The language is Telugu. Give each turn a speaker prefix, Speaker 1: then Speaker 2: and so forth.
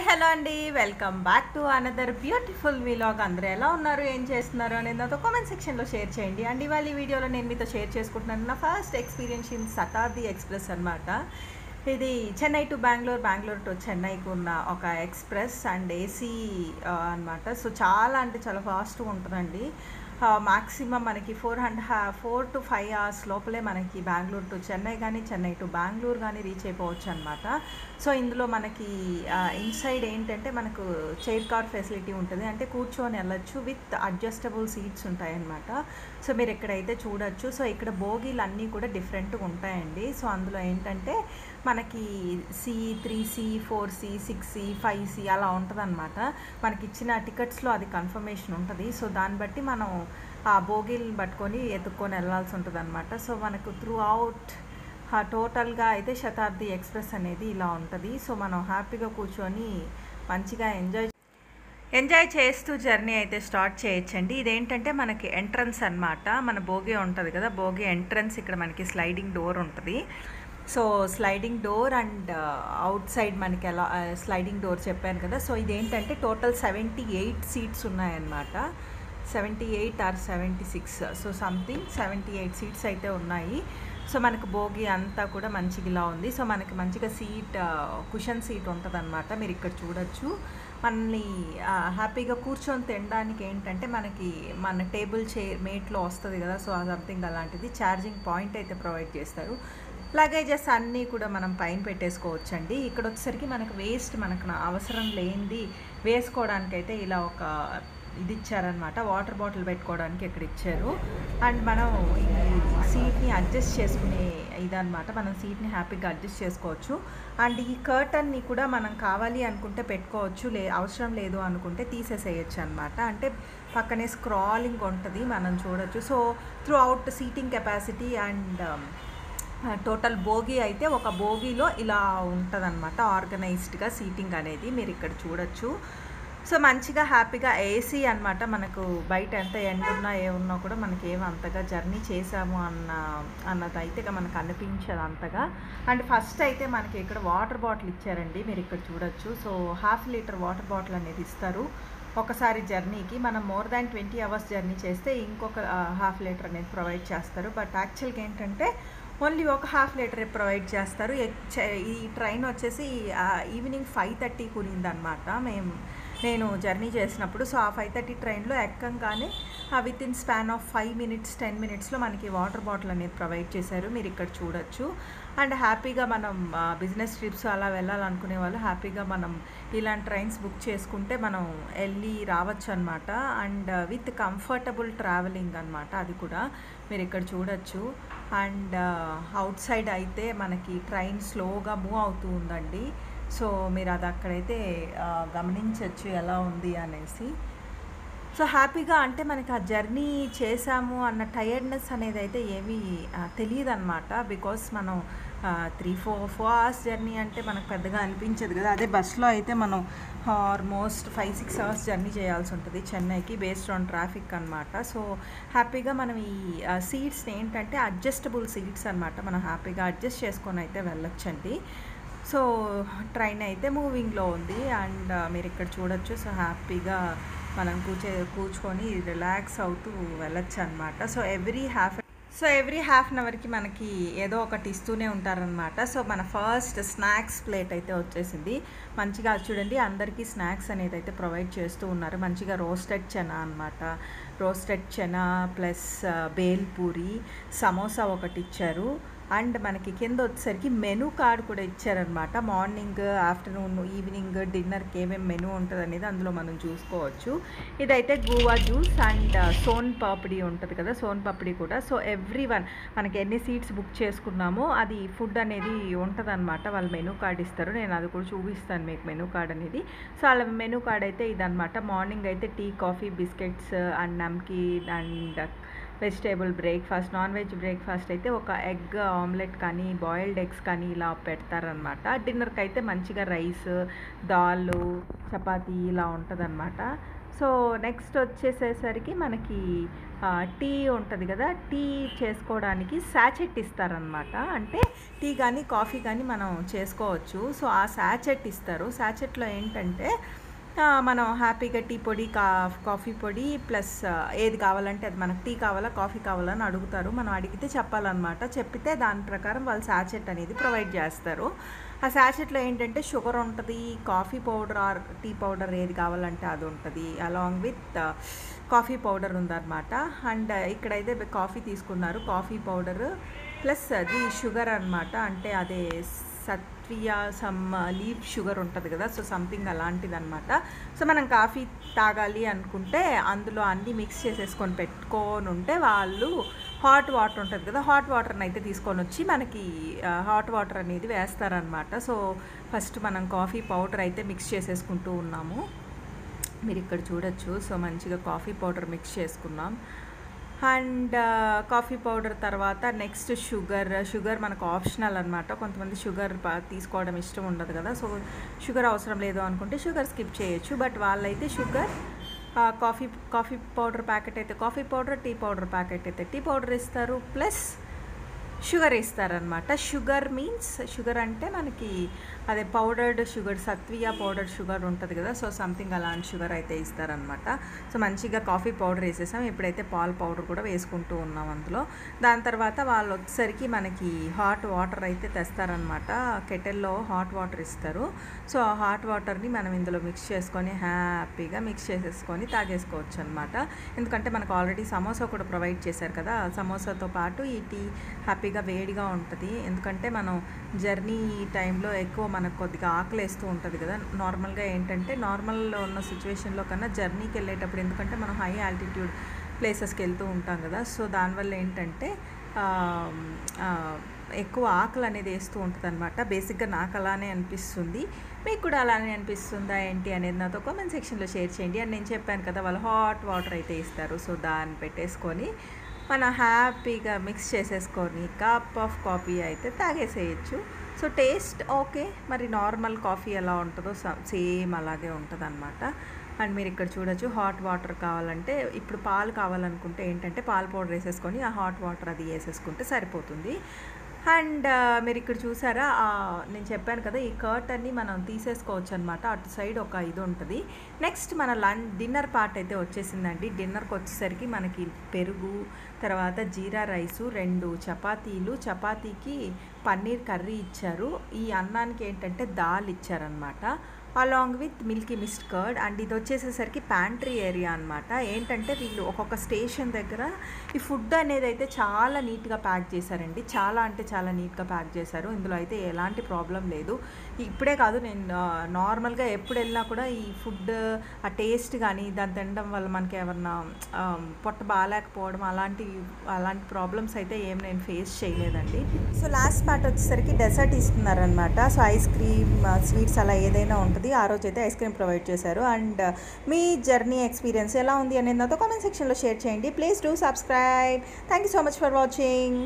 Speaker 1: హాయ్ హలో అండి. Welcome back to another beautiful vlog. అందరూ ఎలా ఉన్నారు? ఏం చేస్తున్నారు అనేది నాతో కామెంట్ సెక్షన్లో షేర్ చేయండి. అండ్ ఇవాళ ఈ వీడియోలో నేను మీతో షేర్ చేసుకుంటున్నాను నా first experience in Shatabdi express అనమాట ఇది చెన్నై టు బెంగళూరు బెంగళూరు టు చెన్నైకి ఉన్న ఒక ఎక్స్ప్రెస్ అండ్ ఏసీ అనమాట సో చాలా అంటే చాలా ఫాస్ట్గా ఉంటుందండి. మ్యాక్సిమం మనకి four and four to five hours లోపలే మనకి బెంగళూరు టు చెన్నై కానీ చెన్నై టు బెంగళూరు కానీ రీచ్ అయిపోవచ్చు అనమాట సో ఇందులో మనకి ఇన్సైడ్ ఏంటంటే మనకు చైర్ కార్ ఫెసిలిటీ ఉంటుంది. అంటే కూర్చొని వెళ్ళొచ్చు విత్ అడ్జస్టబుల్ సీట్స్ ఉంటాయన్నమాట సో మీరు ఎక్కడైతే చూడొచ్చు. సో ఇక్కడ బోగీలు అన్నీ కూడా డిఫరెంట్గా ఉంటాయండి. సో అందులో ఏంటంటే మనకి C three C four C six C five C అలా ఉంటుందన్నమాట. మనకి ఇచ్చిన టికెట్స్లో అది కన్ఫర్మేషన్ ఉంటుంది. సో దాన్ని బట్టి మనం ఆ బోగీలను పట్టుకొని ఎత్తుక్కొని వెళ్ళాల్సి ఉంటుంది అనమాట సో మనకు త్రూ అవుట్ టోటల్గా అయితే శతాబ్ది ఎక్స్ప్రెస్ అనేది ఇలా ఉంటుంది. సో మనం హ్యాపీగా కూర్చొని మంచిగా ఎంజాయ్ ఎంజాయ్ చేస్తూ జర్నీ అయితే స్టార్ట్ చేయొచ్చండి. ఇదేంటంటే మనకి ఎంట్రన్స్ అనమాట మన భోగి ఉంటుంది కదా భోగి ఎంట్రన్స్ ఇక్కడ మనకి స్లైడింగ్ డోర్ ఉంటుంది. So sliding door and outside మనకి ఎలా uh, స్లైడింగ్ డోర్ చెప్పాను కదా. సో ఇదేంటంటే టోటల్ సెవెంటీ ఎయిట్ సీట్స్ ఉన్నాయన్నమాట. Seventy eight or seventy six so something seventy eight seats అయితే ఉన్నాయి. సో మనకు భోగి అంతా కూడా మంచిగా ఇలా ఉంది. సో మనకి మంచిగా సీట్ కుషన్ సీట్ ఉంటుందన్నమాట. మీరు ఇక్కడ చూడొచ్చు. మనల్ని uh, హ్యాపీగా కూర్చొని తినడానికి ఏంటంటే మనకి మన టేబుల్ చైర్ మేట్లో వస్తుంది కదా. సో సంథింగ్ అలాంటిది. ఛార్జింగ్ పాయింట్ అయితే ప్రొవైడ్ చేస్తారు. లగేజెస్ అన్నీ కూడా మనం పైన పెట్టేసుకోవచ్చు అండి ఇక్కడ వచ్చేసరికి మనకు వేస్ట్ మనకు అవసరం లేనిది వేసుకోవడానికి అయితే ఇలా ఒక ఇది ఇచ్చారనమాట వాటర్ బాటిల్ పెట్టుకోవడానికి ఇక్కడ ఇచ్చారు. అండ్ మనం సీట్ని అడ్జస్ట్ చేసుకునే ఇదనమాట మనం సీట్ని హ్యాపీగా అడ్జస్ట్ చేసుకోవచ్చు. అండ్ ఈ కర్టన్ని కూడా మనం కావాలి అనుకుంటే పెట్టుకోవచ్చు. లే అవసరం లేదు అనుకుంటే తీసేసేయచ్చు అనమాట అంటే పక్కనే స్క్రాలింగ్ ఉంటుంది మనం చూడొచ్చు. So throughout seating capacity and total Bhogi అయితే ఒక భోగిలో ఇలా ఉంటుందన్నమాట. ఆర్గనైజ్డ్గా సీటింగ్ అనేది మీరు ఇక్కడ చూడొచ్చు. సో మంచిగా హ్యాపీగా ఏసీ అనమాట మనకు బయట ఎంత ఎండ ఉన్నా ఏమున్నా కూడా మనకి ఏం అంతగా జర్నీ చేసాము అన్న అన్నది అయితే మనకు అనిపించదు అంతగా. అండ్ ఫస్ట్ అయితే మనకి ఇక్కడ వాటర్ బాటిల్ ఇచ్చారండి. మీరు ఇక్కడ చూడొచ్చు. So half litre water bottle అనేది ఇస్తారు. ఒకసారి జర్నీకి మనం more than twenty hours journey చేస్తే ఇంకొక హాఫ్ లీటర్ అనేది ప్రొవైడ్ చేస్తారు. బట్ యాక్చువల్గా ఏంటంటే ఓన్లీ ఒక హాఫ్ లీటర్ ప్రొవైడ్ చేస్తారు. ఈ ట్రైన్ వచ్చేసి ఈవినింగ్ ఫైవ్ థర్టీకి కునిందనమాట మేము నేను జర్నీ చేసినప్పుడు. సో ఆ ఫైవ్ థర్టీ ట్రైన్లో ఎక్కంగానే within span of five minutes ten మినిట్స్లో మనకి వాటర్ బాటిల్ అనేది ప్రొవైడ్ చేశారు. మీరు ఇక్కడ చూడొచ్చు. అండ్ హ్యాపీగా మనం బిజినెస్ ట్రిప్స్ అలా వెళ్ళాలనుకునే వాళ్ళు హ్యాపీగా మనం ఇలాంటి ట్రైన్స్ బుక్ చేసుకుంటే మనం వెళ్ళి రావచ్చు అనమాట అండ్ విత్ కంఫర్టబుల్ ట్రావెలింగ్ అనమాట అది కూడా మీరు ఇక్కడ చూడొచ్చు. అండ్ అవుట్ సైడ్ అయితే మనకి ట్రైన్ స్లోగా మూవ్ అవుతూ ఉందండి. సో మీరు అది అక్కడైతే గమనించవచ్చు ఎలా ఉంది అనేసి. సో హ్యాపీగా అంటే మనకి ఆ జర్నీ చేసాము అన్న టైర్డ్నెస్ అనేది అయితే ఏమీ తెలియదు అనమాట బికాస్ మనం three four four hours journey అంటే మనకు పెద్దగా అనిపించదు కదా. అదే బస్సులో అయితే మనం almost five six hours journey చేయాల్సి ఉంటుంది చెన్నైకి బేస్డ్ ఆన్ ట్రాఫిక్ అనమాట సో హ్యాపీగా మనం ఈ సీట్స్ ఏంటంటే అడ్జస్టబుల్ సీట్స్ అనమాట మనం హ్యాపీగా అడ్జస్ట్ చేసుకొని అయితే వెళ్ళొచ్చండి. సో ట్రైన్ అయితే మూవింగ్లో ఉంది. అండ్ మీరు ఇక్కడ చూడొచ్చు. సో హ్యాపీగా మనం కూర్చే కూర్చొని రిలాక్స్ అవుతూ వెళ్ళొచ్చు అనమాట so every half so every half an అవర్కి మనకి ఏదో ఒకటి ఇస్తూనే ఉంటారనమాట. సో మన ఫస్ట్ స్నాక్స్ ప్లేట్ అయితే వచ్చేసింది. మంచిగా చూడండి అందరికీ స్నాక్స్ అనేది అయితే ప్రొవైడ్ చేస్తూ ఉన్నారు. మంచిగా రోస్టెడ్ చెనా అనమాట. Roasted chana plus uh, bhelpuri samosa ఒకటి ఇచ్చారు. అండ్ మనకి కింద వచ్చేసరికి మెనూ కార్డ్ కూడా ఇచ్చారనమాట మార్నింగ్ ఆఫ్టర్నూన్ ఈవినింగ్ డిన్నర్కి ఏమేమి మెనూ ఉంటుంది అనేది అందులో మనం చూసుకోవచ్చు. ఇదైతే గోవా జ్యూస్ అండ్ సోన్ పాపిడి ఉంటుంది కదా సోన్ పాపిడి కూడా. సో ఎవ్రీ వన్ మనకి ఎన్ని సీట్స్ బుక్ చేసుకున్నామో అది ఫుడ్ అనేది ఉంటుంది అనమాట వాళ్ళు మెనూ కార్డ్ ఇస్తారు. నేను అది కూడా చూపిస్తాను మీకు మెనూ కార్డ్ అనేది. సో వాళ్ళ మెనూ కార్డ్ అయితే ఇదనమాట మార్నింగ్ అయితే tea coffee biscuits and namkeen and vegetable breakfast non veg breakfast అయితే ఒక ఎగ్ ఆమ్లెట్ కానీ బాయిల్డ్ ఎగ్స్ కానీ ఇలా పెడతారనమాట డిన్నర్కి అయితే మంచిగా రైస్ దాల్ చపాతీ ఇలా ఉంటుందన్నమాట. సో నెక్స్ట్ వచ్చేసేసరికి మనకి టీ ఉంటుంది కదా టీ చేసుకోవడానికి శాచెట్ ఇస్తారనమాట అంటే టీ కానీ కాఫీ కానీ మనం చేసుకోవచ్చు. సో ఆ శాచెట్ ఇస్తారు. శాచెట్లో ఏంటంటే మనం హ్యాపీగా టీ పొడి కా కాఫీ పొడి ప్లస్ ఏది కావాలంటే అది మనకు టీ కావాలా కాఫీ కావాలా అని అడుగుతారు. మనం అడిగితే చెప్పాలన్నమాట. చెప్పితే దాని ప్రకారం వాళ్ళు శాచెట్ అనేది ప్రొవైడ్ చేస్తారు. ఆ శాచెట్లో ఏంటంటే షుగర్ ఉంటుంది coffee powder or tea powder ఏది కావాలంటే అది ఉంటుంది అలాంగ్ విత్ కాఫీ పౌడర్ ఉందన్నమాట. అండ్ ఇక్కడైతే కాఫీ తీసుకున్నారు కాఫీ పౌడర్ ప్లస్ అది షుగర్ అనమాట అంటే అదే సత్వియా సమ్ లీఫ్ షుగర్ ఉంటుంది కదా సో సంథింగ్ అలాంటిది అనమాట సో మనం కాఫీ తాగాలి అనుకుంటే అందులో అన్నీ మిక్స్ చేసేసుకొని పెట్టుకొని ఉంటే వాళ్ళు హాట్ వాటర్ ఉంటుంది కదా హాట్ వాటర్ని అయితే తీసుకొని వచ్చి మనకి హాట్ వాటర్ అనేది వేస్తారనమాట సో ఫస్ట్ మనం కాఫీ పౌడర్ అయితే మిక్స్ చేసేసుకుంటూ ఉన్నాము. మీరు ఇక్కడ చూడొచ్చు. సో మంచిగా కాఫీ పౌడర్ మిక్స్ చేసుకున్నాం. అండ్ కాఫీ పౌడర్ తర్వాత నెక్స్ట్ షుగర్. షుగర్ మనకు ఆప్షనల్ అనమాట కొంతమంది షుగర్ తీసుకోవడం ఇష్టం ఉండదు కదా. సో షుగర్ అవసరం లేదు అనుకుంటే షుగర్ స్కిప్ చేయొచ్చు. బట్ వాళ్ళైతే sugar coffee coffee powder packet అయితే coffee powder tea powder packet అయితే టీ పౌడర్ ఇస్తారు. ప్లస్ షుగర్ ఇస్తారనమాట షుగర్ మీన్స్ షుగర్ అంటే మనకి అదే పౌడర్డ్ షుగర్ సత్వియా పౌడర్డ్ షుగర్ ఉంటుంది కదా సో సంథింగ్ అలాంటి షుగర్ అయితే ఇస్తారనమాట సో మంచిగా కాఫీ పౌడర్ వేసేసాం. ఇప్పుడైతే పాల్ పౌడర్ కూడా వేసుకుంటూ ఉన్నాం అందులో. దాని తర్వాత వాళ్ళు వచ్చేసరికి మనకి హాట్ వాటర్ అయితే తెస్తారనమాట కెటెల్లో హాట్ వాటర్ ఇస్తారు. సో ఆ హాట్ వాటర్ని మనం ఇందులో మిక్స్ చేసుకొని హ్యాపీగా మిక్స్ చేసేసుకొని తాగేసుకోవచ్చు అనమాట ఎందుకంటే మనకు ఆల్రెడీ సమోసా కూడా ప్రొవైడ్ చేశారు కదా సమోసాతో పాటు ఈ టీ కొద్దిగా వేడిగా ఉంటుంది. ఎందుకంటే మనం జర్నీ టైంలో ఎక్కువ మనకు కొద్దిగా ఆకలేస్తూ ఉంటుంది కదా. నార్మల్గా ఏంటంటే నార్మల్లో ఉన్న సిచ్యువేషన్లో కన్నా జర్నీకి వెళ్ళేటప్పుడు ఎందుకంటే మనం హై ఆల్టిట్యూడ్ ప్లేసెస్కి వెళ్తూ ఉంటాం కదా. సో దానివల్ల ఏంటంటే ఎక్కువ ఆకలి అనేది వేస్తూ ఉంటుంది అనమాట బేసిక్గా నాకు అలానే అనిపిస్తుంది. మీకు కూడా అలానే అనిపిస్తుందా ఏంటి అనేది నాతో కామెంట్ సెక్షన్లో షేర్ చేయండి. అండ్ నేను చెప్పాను కదా వాళ్ళు హాట్ వాటర్ అయితే ఇస్తారు. సో దాన్ని పెట్టేసుకొని మనం హ్యాపీగా మిక్స్ చేసేసుకొని కప్ ఆఫ్ కాఫీ అయితే తాగేసేయచ్చు. సో టేస్ట్ ఓకే మరి నార్మల్ కాఫీ ఎలా ఉంటుందో సేమ్ అలాగే ఉంటుంది అనమాట అండ్ మీరు ఇక్కడ చూడొచ్చు హాట్ వాటర్ కావాలంటే ఇప్పుడు పాలు కావాలనుకుంటే ఏంటంటే పాలు పౌడర్ వేసేసుకొని ఆ హాట్ వాటర్ అది వేసేసుకుంటే సరిపోతుంది. అండ్ మీరు ఇక్కడ చూసారా నేను చెప్పాను కదా ఈ కర్టన్ని మనం తీసేసుకోవచ్చు అనమాట అటు సైడ్ ఒక ఇది ఉంటుంది. నెక్స్ట్ మన లంచ్ డిన్నర్ పార్ట్ అయితే వచ్చేసిందండి. డిన్నర్కి వచ్చేసరికి మనకి పెరుగు తర్వాత జీరా రైసు రెండు చపాతీలు. చపాతీకి పన్నీర్ కర్రీ ఇచ్చారు. ఈ అన్నానికి ఏంటంటే దాల్ ఇచ్చారనమాట along with milky mist curd and ఇది వచ్చేసేసరికి ప్యాంట్రీ ఏరియా అనమాట ఏంటంటే వీళ్ళు ఒక్కొక్క స్టేషన్ దగ్గర ఈ ఫుడ్ అనేది అయితే చాలా నీట్గా ప్యాక్ చేశారండి. చాలా అంటే చాలా నీట్గా ప్యాక్ చేశారు. ఇందులో అయితే ఎలాంటి ప్రాబ్లం లేదు. ఇప్పుడే కాదు నేను నార్మల్గా ఎప్పుడు వెళ్ళినా కూడా ఈ ఫుడ్ ఆ టేస్ట్ కానీ దాన్ని తినడం వల్ల మనకి ఏమన్నా పొట్ట బాగాలేకపోవడం అలాంటి అలాంటి ప్రాబ్లమ్స్ అయితే ఏం నేను ఫేస్ చేయలేదండి. సో లాస్ట్ పార్ట్ వచ్చేసరికి డెసర్ట్ ఇస్తున్నారనమాట సో ఐస్ క్రీమ్ స్వీట్స్ అలా ఏదైనా ఉంటుంది. ఆ రోజు అయితే ఐస్ క్రీమ్ ప్రొవైడ్ చేశారు. అండ్ మీ జర్నీ ఎక్స్పీరియన్స్ ఎలా ఉంది అనేది నాతో కామెంట్ సెక్షన్లో షేర్ చేయండి. Please do subscribe. Thank you so much for watching.